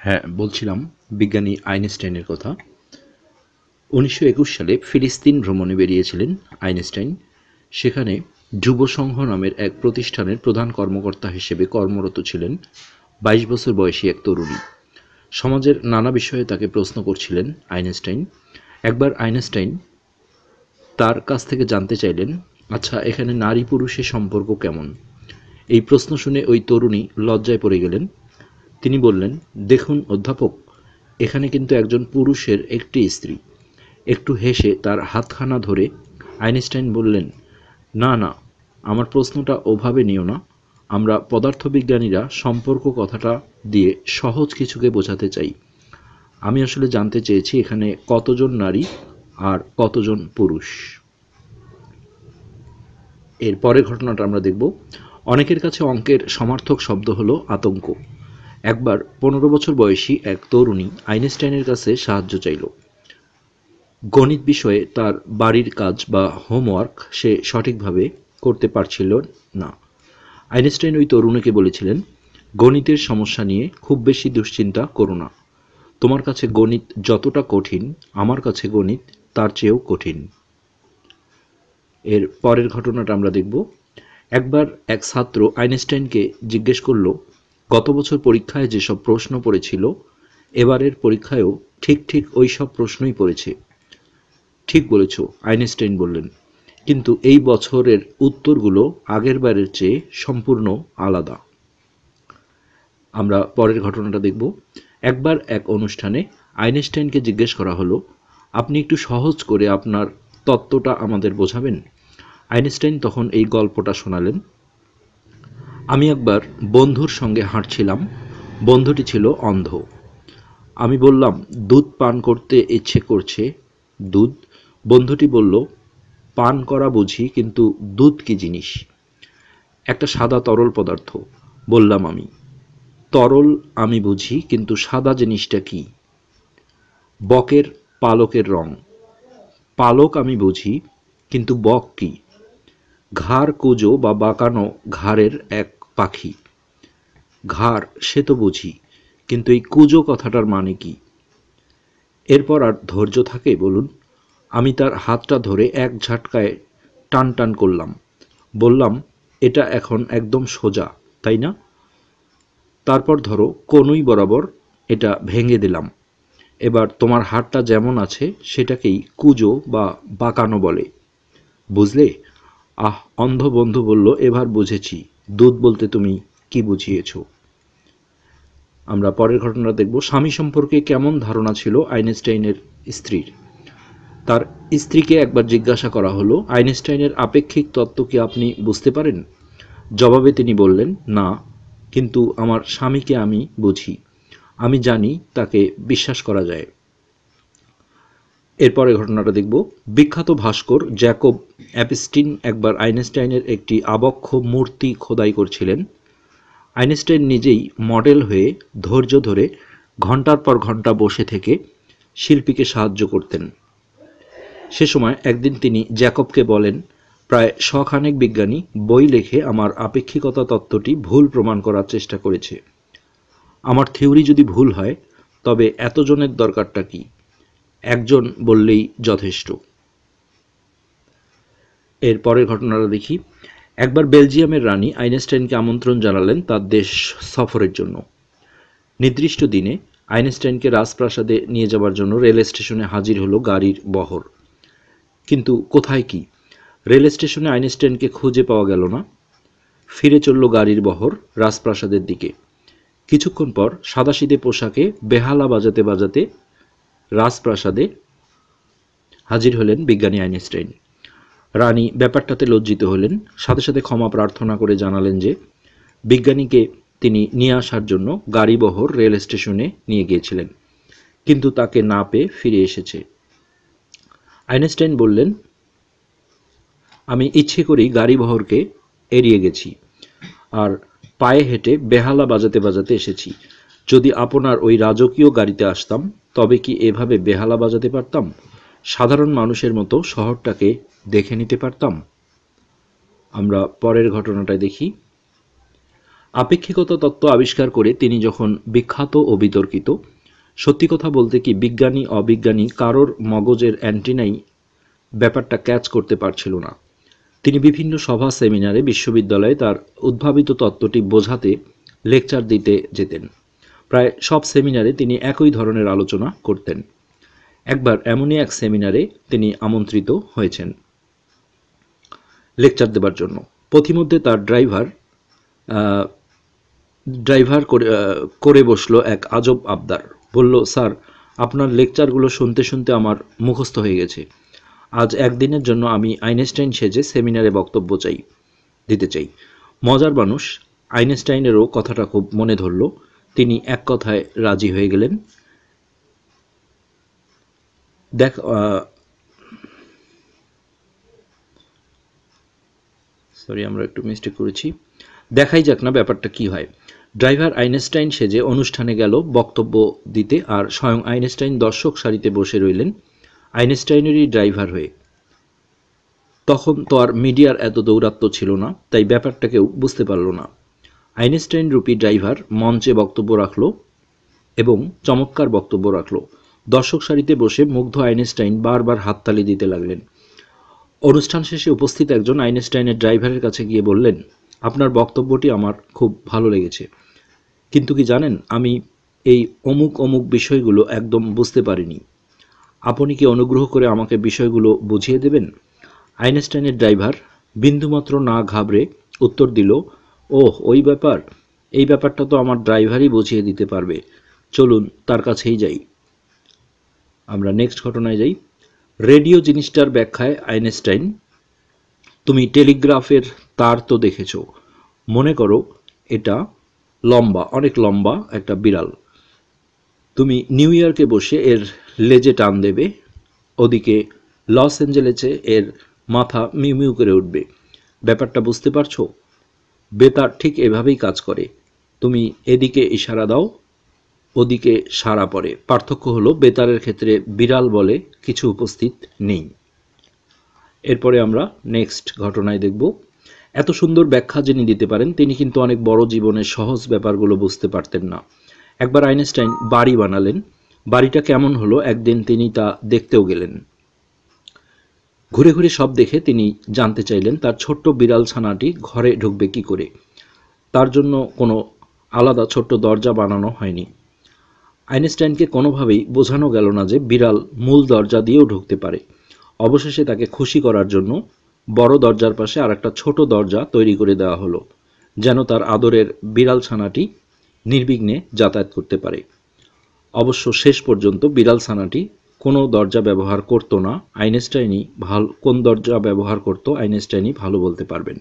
হ্যাঁ বলছিলাম বিজ্ঞানী আইনস্টাইনের কথা। উনিশশো একুশ সালে ফিলিস্তিন ভ্রমণে বেরিয়েছিলেন আইনস্টাইন। সেখানে যুব সংঘ নামের এক প্রতিষ্ঠানের প্রধান কর্মকর্তা হিসেবে কর্মরত ছিলেন বাইশ বছর বয়সী এক তরুণী। সমাজের নানা বিষয়ে তাকে প্রশ্ন করছিলেন আইনস্টাইন। একবার আইনস্টাইন তার কাছ থেকে জানতে চাইলেন আচ্ছা এখানে নারী পুরুষের সম্পর্ক কেমন? এই প্রশ্ন শুনে ওই তরুণী লজ্জায় পড়ে গেলেন। তিনি বললেন, দেখুন অধ্যাপক, এখানে কিন্তু একজন পুরুষের একটি স্ত্রী। একটু হেসে তার হাতখানা ধরে আইনস্টাইন বললেন, না না, আমার প্রশ্নটা ওভাবে নিও না। আমরা পদার্থবিজ্ঞানীরা সম্পর্ক কথাটা দিয়ে সহজ কিছুকে বোঝাতে চাই। আমি আসলে জানতে চেয়েছি এখানে কতজন নারী আর কতজন পুরুষ। এর পরের ঘটনাটা আমরা দেখব। অনেকের কাছে অঙ্কের সমার্থক শব্দ হলো আতঙ্ক। একবার পনেরো বছর বয়সী এক তরুণী আইনস্টাইনের কাছে সাহায্য চাইল। গণিত বিষয়ে তার বাড়ির কাজ বা হোমওয়ার্ক সে সঠিকভাবে করতে পারছিল না। আইনস্টাইন ওই তরুণীকে বলেছিলেন, গণিতের সমস্যা নিয়ে খুব বেশি দুশ্চিন্তা করো না। তোমার কাছে গণিত যতটা কঠিন, আমার কাছে গণিত তার চেয়েও কঠিন। এর পরের ঘটনাটা আমরা দেখব। একবার এক ছাত্র আইনস্টাইনকে জিজ্ঞেস করল গত বছর পরীক্ষায় যেসব প্রশ্ন পড়েছিল, এবারের পরীক্ষায়ও ঠিক ঠিক ওই সব প্রশ্নই পড়েছে। ঠিক বলেছ, আইনস্টাইন বললেন। কিন্তু এই বছরের উত্তরগুলো আগের বারের চেয়ে সম্পূর্ণ আলাদা। আমরা পরের ঘটনাটা দেখব। একবার এক অনুষ্ঠানে আইনস্টাইনকে জিজ্ঞেস করা হলো, আপনি একটু সহজ করে আপনার তত্ত্বটা আমাদের বোঝাবেন? আইনস্টাইন তখন এই গল্পটা শোনালেন। আমি একবার বন্ধুর সঙ্গে হাঁটছিলাম। বন্ধুটি ছিল অন্ধ। আমি বললাম, দুধ পান করতে ইচ্ছে করছে। দুধ? বন্ধুটি বলল, পান করা বুঝি, কিন্তু দুধ কি জিনিস? একটা সাদা তরল পদার্থ। বললাম আমি। তরল আমি বুঝি, কিন্তু সাদা জিনিসটা কি? বকের পালকের রং। পালক আমি বুঝি, কিন্তু বক কি? ঘাড় কুজো বা বাঁকানো ঘাড়ের এক পাখি। ঘাড়, সে তো বুঝি, কিন্তু এই কুজো কথাটার মানে কি? এরপর আর ধৈর্য থাকে বলুন, আমি তার হাতটা ধরে এক ঝাটকায় টান টান করলাম। বললাম, এটা এখন একদম সোজা, তাই না? তারপর ধরো, কোনই বরাবর এটা ভেঙে দিলাম। এবার তোমার হাতটা যেমন আছে, সেটাকেই কুজো বা বাঁকানো বলে। বুঝলে? আহ, অন্ধ বন্ধু বলল, এবার বুঝেছি। দুধ বলতে তুমি কি বুঝিয়েছ? আমরা পরের ঘটনা দেখব। স্বামী সম্পর্কে কেমন ধারণা ছিল আইনস্টাইনের স্ত্রীর? তার স্ত্রীকে একবার জিজ্ঞাসা করা হলো, আইনস্টাইনের আপেক্ষিক তত্ত্ব কি আপনি বুঝতে পারেন? জবাবে তিনি বললেন, না, কিন্তু আমার স্বামীকে আমি বুঝি। আমি জানি তাকে বিশ্বাস করা যায়। এরপরে ঘটনাটা দেখব। বিখ্যাত ভাস্কর জ্যাকব অ্যাপস্টিন একবার আইনস্টাইনের একটি আবক্ষ মূর্তি খোদাই করছিলেন। আইনস্টাইন নিজেই মডেল হয়ে ধৈর্য ধরে ঘণ্টার পর ঘণ্টা বসে থেকে শিল্পীকে সাহায্য করতেন। সে সময় একদিন তিনি জ্যাকবকে বলেন, প্রায় শখানেক বিজ্ঞানী বই লেখে আমার আপেক্ষিকতা তত্ত্বটি ভুল প্রমাণ করার চেষ্টা করেছে। আমার থিওরি যদি ভুল হয়, তবে এতজনের দরকারটা কি? একজন বললেই যথেষ্ট। এর পরের ঘটনাটা দেখি। একবার বেলজিয়ামের রানী আইনস্টাইনকে আমন্ত্রণ জানালেন তার দেশ সফরের জন্য। নির্দিষ্ট দিনে আইনস্টাইনকে রাজপ্রাসাদে নিয়ে যাওয়ার জন্য রেল স্টেশনে হাজির হলো গাড়ির বহর। কিন্তু কোথায় কি? রেল স্টেশনে আইনস্টাইনকে খুঁজে পাওয়া গেল না। ফিরে চলল গাড়ির বহর রাজপ্রাসাদের দিকে। কিছুক্ষণ পর সাদাসিদে পোশাকে বেহালা বাজাতে বাজাতে রাজপ্রাসাদে হাজির হলেন বিজ্ঞানী আইনস্টাইন। রানী ব্যাপারটাতে লজ্জিত হলেন। সাথে সাথে ক্ষমা প্রার্থনা করে জানালেন যে, বিজ্ঞানীকে তিনি নিয়ে আসার জন্য গাড়িবহর রেল স্টেশনে নিয়ে গিয়েছিলেন, কিন্তু তাকে না পেয়ে ফিরে এসেছে। আইনস্টাইন বললেন, আমি ইচ্ছে করেই গাড়িবহরকে এড়িয়ে গেছি আর পায়ে হেঁটে বেহালা বাজাতে বাজাতে এসেছি। যদি আপনার ওই রাজকীয় গাড়িতে আসতাম তবে কি এভাবে বেহালা বাজাতে পারতাম? সাধারণ মানুষের মতো শহরটাকে দেখে নিতে পারতাম। আমরা পরের ঘটনাটায় দেখি। আপেক্ষিকতা তত্ত্ব আবিষ্কার করে তিনি যখন বিখ্যাত ও বিতর্কিত, সত্যি কথা বলতে কি বিজ্ঞানী, অবিজ্ঞানী কারোর মগজের অ্যান্টিনাই ব্যাপারটা ক্যাচ করতে পারছিল না। তিনি বিভিন্ন সভা, সেমিনারে বিশ্ববিদ্যালয়ে তার উদ্ভাবিত তত্ত্বটি বোঝাতে লেকচার দিতে যেতেন। প্রায় সব সেমিনারে তিনি একই ধরনের আলোচনা করতেন। একবার এমনই এক সেমিনারে তিনি আমন্ত্রিত হয়েছেন। লেকচার দেবার জন্য। পথিমধ্যে তার ড্রাইভার ড্রাইভার করে বসল এক আজব আবদার। বলল, স্যার, আপনার লেকচারগুলো শুনতে শুনতে আমার মুখস্থ হয়ে গেছে। আজ একদিনের জন্য আমি আইনস্টাইন সেজে সেমিনারে বক্তব্য চাই, দিতে চাই। মজার মানুষ, আইনস্টাইনেরও কথাটা খুব মনে ধরল। তিনি এক কথায় রাজি হয়ে গেলেন। দেখ সরি আমরা একটু মিস্টেক করেছি। দেখাই যাক না ব্যাপারটা কি হয়। ড্রাইভার আইনস্টাইন সেজে অনুষ্ঠানে গেল, বক্তব্য দিতে, আর স্বয়ং আইনস্টাইন দর্শক সারিতে বসে রইলেন আইনস্টাইনেরই ড্রাইভার হয়ে। তখন তো আর মিডিয়ার এত দৌরাত্ম্য ছিল না, তাই ব্যাপারটা কেউ বুঝতে পারল না। আইনস্টাইন রূপী ড্রাইভার মঞ্চে বক্তব্য রাখল এবং চমৎকার বক্তব্য রাখল। দর্শক সারিতে বসে মুগ্ধ আইনস্টাইন বারবার হাততালি দিতে লাগলেন। অনুষ্ঠান শেষে উপস্থিত একজন আইনস্টাইনের ড্রাইভারের কাছে গিয়ে বললেন, আপনার বক্তব্যটি আমার খুব ভালো লেগেছে। কিন্তু কি জানেন, আমি এই অমুক অমুক বিষয়গুলো একদম বুঝতে পারিনি। আপনি কি অনুগ্রহ করে আমাকে বিষয়গুলো বুঝিয়ে দেবেন? আইনস্টাইনের ড্রাইভার বিন্দুমাত্র না ঘাবড়ে উত্তর দিল ওহ, ওই ব্যাপার। এই ব্যাপারটা তো আমার ড্রাইভারই বুঝিয়ে দিতে পারবে। চলুন, তার কাছেই যাই। আমরা নেক্সট ঘটনায় যাই। রেডিও জিনিসটার ব্যাখ্যায় আইনস্টাইন, তুমি টেলিগ্রাফের তার তো দেখেছ। মনে করো, এটা লম্বা, অনেক লম্বা একটা বিড়াল। তুমি নিউ ইয়র্কে বসে এর লেজে টান দেবে, ওদিকে লস অ্যাঞ্জেলেসে এর মাথা মিউ মিউ করে উঠবে। ব্যাপারটা বুঝতে পারছ? বেতার ঠিক এভাবেই কাজ করে। তুমি এদিকে ইশারা দাও, ওদিকে সাড়া পড়ে। পার্থক্য হলো বেতারের ক্ষেত্রে বিড়াল বলে কিছু উপস্থিত নেই। এরপরে আমরা নেক্সট ঘটনায় দেখব। এত সুন্দর ব্যাখ্যা যিনি দিতে পারেন, তিনি কিন্তু অনেক বড় জীবনের সহজ ব্যাপারগুলো বুঝতে পারতেন না। একবার আইনস্টাইন বাড়ি বানালেন। বাড়িটা কেমন হলো? একদিন তিনি তা দেখতেও গেলেন। ঘুরে ঘুরে সব দেখে তিনি জানতে চাইলেন, তার ছোট্ট বিড়াল ছানাটি ঘরে ঢুকবে কি করে? তার জন্য কোনো আলাদা ছোট্ট দরজা বানানো হয়নি। আইনস্টাইনকে কোনোভাবেই বোঝানো গেল না যে বিড়াল মূল দরজা দিয়েও ঢুকতে পারে। অবশেষে তাকে খুশি করার জন্য বড় দরজার পাশে আর একটা ছোট দরজা তৈরি করে দেওয়া হলো, যেন তার আদরের বিড়াল ছানাটি নির্বিঘ্নে যাতায়াত করতে পারে। অবশ্য শেষ পর্যন্ত বিড়াল ছানাটি কোনো দরজা ব্যবহার করতো না। আইনস্টাইনই ভালো, কোন দরজা ব্যবহার করতো, আইনস্টাইনই ভালো বলতে পারবেন।